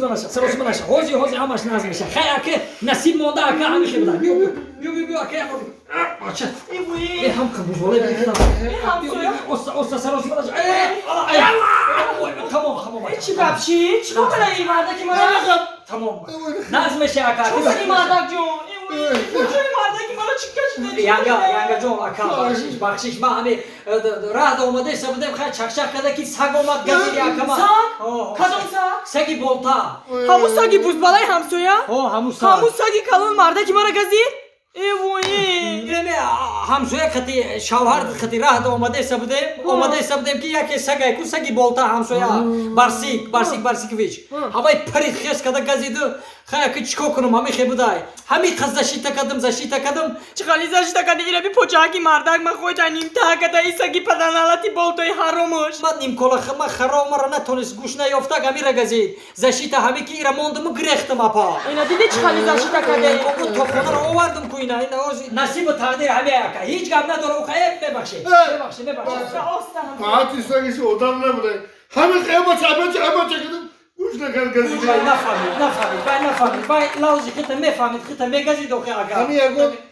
саросима наша саросима наша ҳози ҳози ҳамаш назм меша хай ака насиб монда ака ҳамихе буда биё биё биё биё биё ака бача э ҳам қабузола бигирам оста оста саросима наша тамом тамом чӣ гап чӣ чӣ гап кара ин мардаки мана тамом назм меша ака чӣ мардак ҷон мардаки мана чӣ кашида янга янгаҷон ака бахшиш бахшиш ман ҳами раҳд омадаиста будем хай чақчақ када ки саг омад газири акама кадом саг? саги болта. Ҳаму саги бузбалаи ҳамсоя ҳаму ҳаму саги калон мардаки мара газид эвои ҳамсоя қати шавҳар қати раҳд омадаиста будем омадаиста будем ки яке сагай ку саги болта ҳамсоя барсик барсик барсикович ҳамаи парид хес када газиду хаяки чӣ кор кунам? Ҳамин хебудай ҳамин қаз зашита кардам зашита кардам? Чӣ қали зашита карди ираби почааки мардак ма хоҷа нимтаа када исаги паданалати болтои ҳаромош ма нимкола ма харомара натонист гӯш наёфтак ҳамира газид зашита ҳами ки ира мондаму гирехтам апа. Ина диди чӣ қали зашита карде тохонаро овардам ку ина ина насибу тақдир ҳами ака. Ҳеҷ гап надора ука э мебахши мебахши мебахши фақат исагиси одам набуда ҳамин қиёмат абача абача кадам گوش نکرد گزیده نفهمید نفهمید وای نفهمید وای لازی خیلی میفهمید خیلی میگزید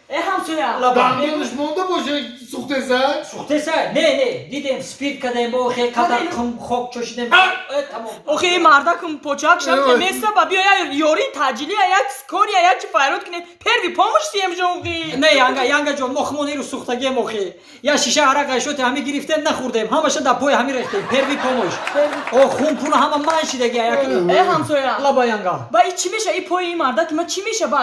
э ҳамсоя. Дамдонш монда боша сӯхтеса сӯхтеса не не дидем спирт кадаем бо хе қадар хок чӯшидем э, охе и мардакум почак шаб места ба биё ёри таҷилия як кория як чи файрод кунем перви помощь тием жоғи не янга янга ҷон мохмониру сӯхтагем охе. Я шиша ҳарақайшоти ҳами гирифтем нахӯрдем ҳамаша да пои ҳами рехтем. Перви помощ о хунпуна ҳама ман шидаги як э ҳамсоя. Лаба янга. Ба и чӣ меша? И пои и мардаки ма чӣ меша? Ба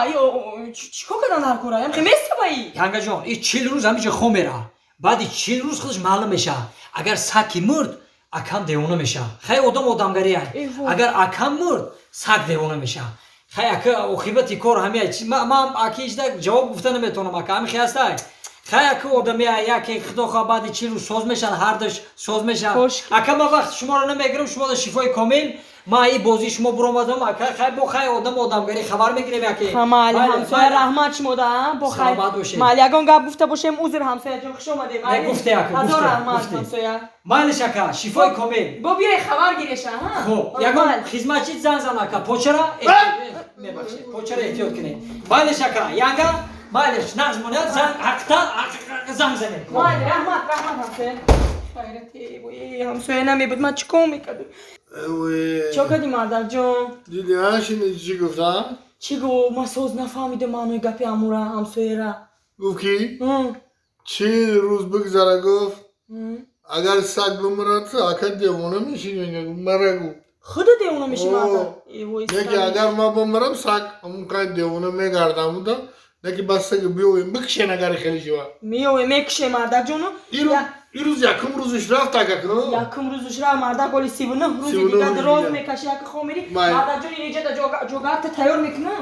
чӣ кор кардан ҳаркораям кораям янгаҷон и чил рӯз ҳамиҷа хо мера? Баъди чил рӯз худаш маълум меша агар саки мурд акам девона меша. Хай одам одамгария агар акам мурд сак девона меша. Хай ака оқибати кор ҳамия ман акиҷда ҷавоб гуфта наметавонам ака ҳами хиастай ака одамия яке худоха баъди чил рӯз соз мешан ҳардаш соз мешан. Ака ман вақти шуморо намегирам шумо шифои комил ма и бози шумо буромадам хай бо хай одам одамгарӣ хабар мегирем яке. Мали ҳамсоя раҳмат шумода бо хай. мали ягон гап гуфта бошем узр ҳамсояҷон хуш омадем гуфте ҳазор раҳмат ҳамсоя. Майлиш ака шифои комил. Бо биёи хабар гиреша хуб ягон хизматчи зан зан ака. Почара мебахшед почара эҳтиёт кунед. Майлиш ака янга майлиш нағз монад зан ҳақиқат занг занед майли раҳмат раҳмат ҳамсоя ҳамсоя намебуд ман чӣ кор мекардам чо кади мардарҷон диди ашини чӣ гуфта? Чӣ гуфт? Ман соз нафаҳмидам маънои гапи амура ҳамсояра. Гуфт ки чил рӯз бигзара гуфт? Агар саг бимирад ака девона мешини мара гуфт. Худо девона меши яке агар ман бимирам саг ҳамунқай девона мегардамуда яке ба саги биёем бикишен агари хеле шива меёем мекишем мардарҷону ирӯз якум рӯзуш рафт акаку якум рӯзуш рафт мардак оли сиву нӯҳ рӯзи дига дроз мекаши як хомири. Мардакҷон инҷа ҷогакта тайёр мекуна.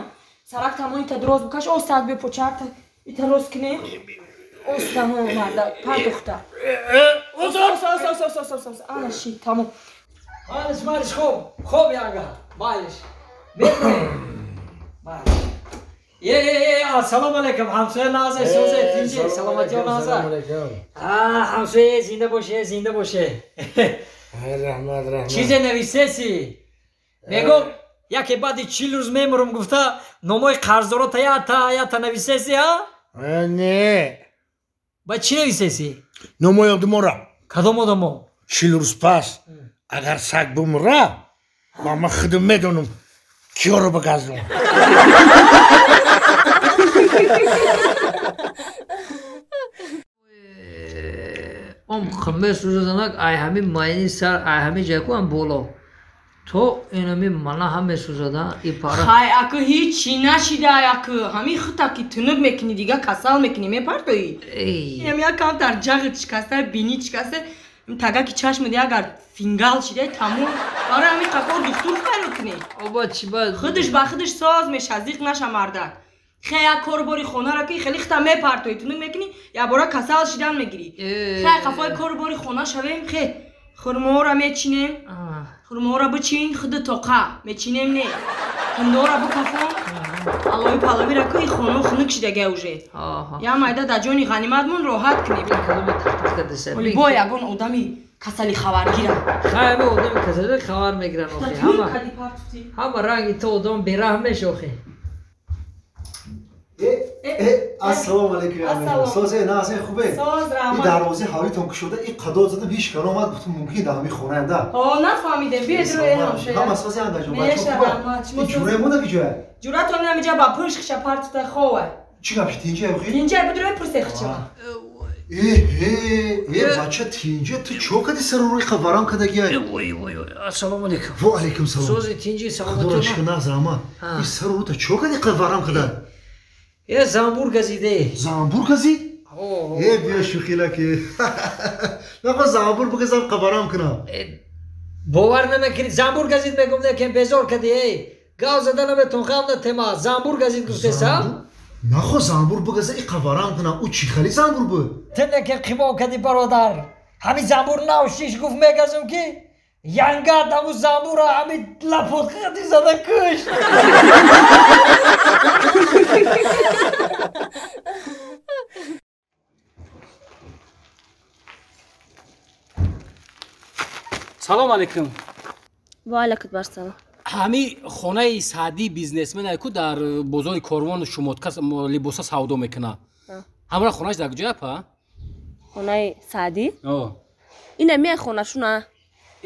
Сарак тамон ита дроз бикаш остак бе почакта ита роз кине остамо мардак пардухта ана ши тамом. Малиш малиш хуб хуб янга. Малиш малиш ассалому алайкум ҳамсоя наза сӯзе тинҷи саломатиё наза ҳамсоя зинда боше зинда боше чизе нависеси мегум яке баъди чил рӯз мемурам гуфта номои қарздоро таята ята нависеси а не ба чӣ нависеси номои одамора кадом одамо чил рӯз пас агар саг бумра ман худам медонам киёро багазнам ом хме сӯзаданак ай ҳами майни сар ай ҳами ҷайку ам боло. То инами мана ҳам месӯзада и пара. Хай аку ҳичи нашида аку. Ҳами хута ки тунук мекунӣ дига касал мекунӣ мепартоӣ? Ям якам дар ҷағи чикаста бини чикаста тагаки чашмуд ягар фингал шида тамом барои ҳами қакор духтур хайрод кунӣ оба чи бад худаш ба худаш соз меша зиқ наша мардак хе як корбори хонаро ки хеле хита мепартоӣ тунук мекунӣ якбора касал шидан мегирӣ хе қафои корбори хона шавем хе хурморо мечинем хурморо бичин худу тоқа мечинем не ҳиндора бикафон алои палавира ку и хоно хунук шидага уже я майда дар ҷони ғаниматмон роҳат кунем бо ягон одами касали хабаргирам хай ма одами касали хабар мегиран охе ҳама ҳама ранги то одам бераҳм меша охе ассалому алайкум созе на асе хубе и дарвози ҳавлитон кушода и қадо задам ҳеч кар омад. Гуфтам мумкин да ҳо нафаҳмидем. Биед рӯи ҳама созе и мода ки ҷоя ҷуратон намиҷа ба пӯшхиша партуфта хова чӣ гапши тинҷа ёхи инҷа будрои пурсехчима эҳе э бача тинҷа ту чо кади сару рӯи қаварам кадагия вой вой вой ассалому алайкум во алайкум салом. Сози тинҷи худоро шукр саломатона нағз раҳмат Ҳа. и یه زنبور گزیده. زنبور گزید؟ ای بیا شوخی لکی نخوا زنبور بگذار قبرام کنم. باور نمی‌کنی. زنبور گزید میگم نه که بزار کدی ای گاو زده نمیتون خواب نه تما زنبور گزید گفته سم نخوا زنبور بگذار ای قبرام کنم. او چی خلی زنبور بود؟ تنه که قیبا کدی برادر. همین زنبور نو شیش گفت میگزم که гуфт мегазум ки янгат ҳаму замбура ҳами лапотқа кади зада кушт салом алейкум ваалайкум барсалом ҳами хонаи саъдии бизнесмена ку дар э, бозори корвон шумотка с- мо- либоса савдо мекуна ҳамра хонааш дар куҷоя па хонаи саъдӣ О. ина меа хонашуна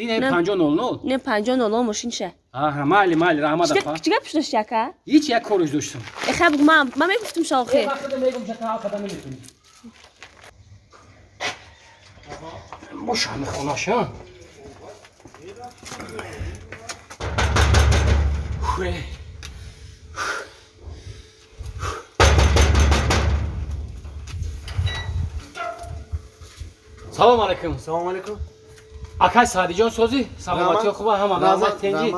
ин Не. панҷо нол нол не панҷо ноло мошинша аҳа майли майли раҳмат апа чӣ гапш дошти ака ҳеҷ як кореш доштам эха бугу ман ман мегуфтим шалхе боша ҳами хонааш а Хуе. салом алейкум салому алейкум акай саадиҷон созӣ? Саломатиё хуба ҳама намак тенҷи.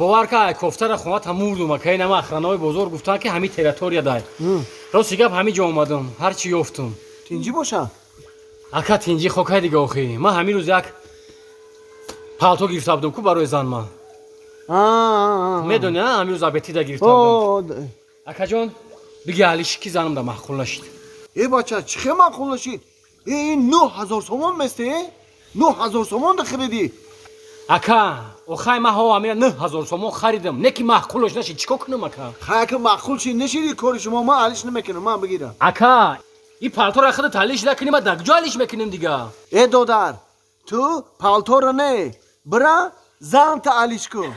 бовар кай кофтара хонат ҳамурдум акай намак ранои бозор гуфтан ки ҳами территория дай. Рости гап ҳами ҷо омадам ҳарчи ёфтум. Тинҷи боша? Ака тинҷи хокай дига охӣ ман ҳамин рӯз як палто гирифта будам ку барои зан ман. Медони ҳамин рӯз абетида гирифта будам акаҷон биги алиши ки занам да маҳқул нашид. Э бача чихе маъқул нашид? Э, ин ну ҳазор сомон мести نه هزار سومان دخی بدی. اکا او خای ما هوا میره نه هزار سومان خریدم نکی محکولش نشی چکو کنم اکا؟ خای اکا محکول چی نشیدی؟ کاری شما ما علیش نمی‌کنم من بگیرم. اکا ای پالتور را خود تلیش نکنیم و دکجا علیش می‌کنیم دیگه. ای دادر تو پالتور نه برا زانت تا علیش کن.